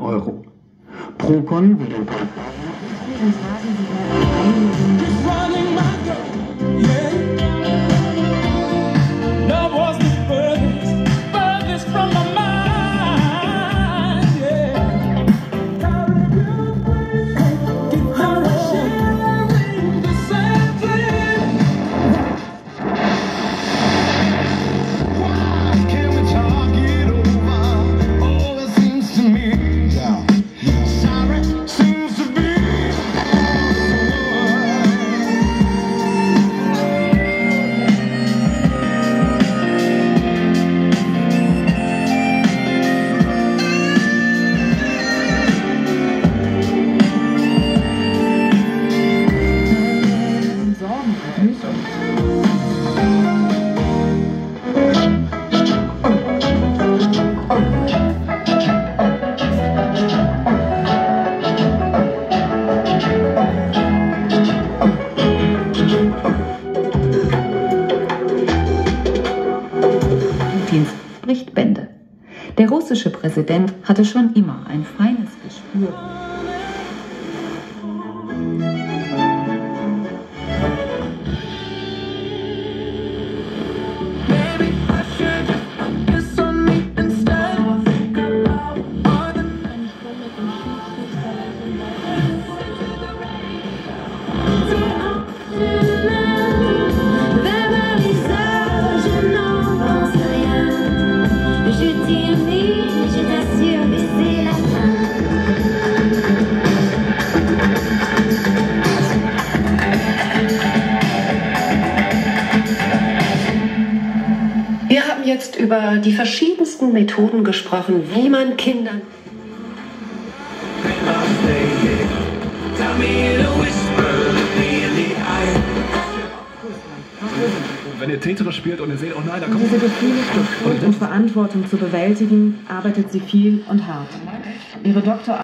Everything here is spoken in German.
Euro. Procon will den Putins spricht Bände. Der russische Präsident hatte schon immer ein feines Gespür. Jetzt über die verschiedensten Methoden gesprochen, wie man Kindern. Wenn ihr Tetris spielt und ihr seht, oh nein, da Um kommt diese Gefühle und Verantwortung zu bewältigen, arbeitet sie viel und hart. Ihre Doktor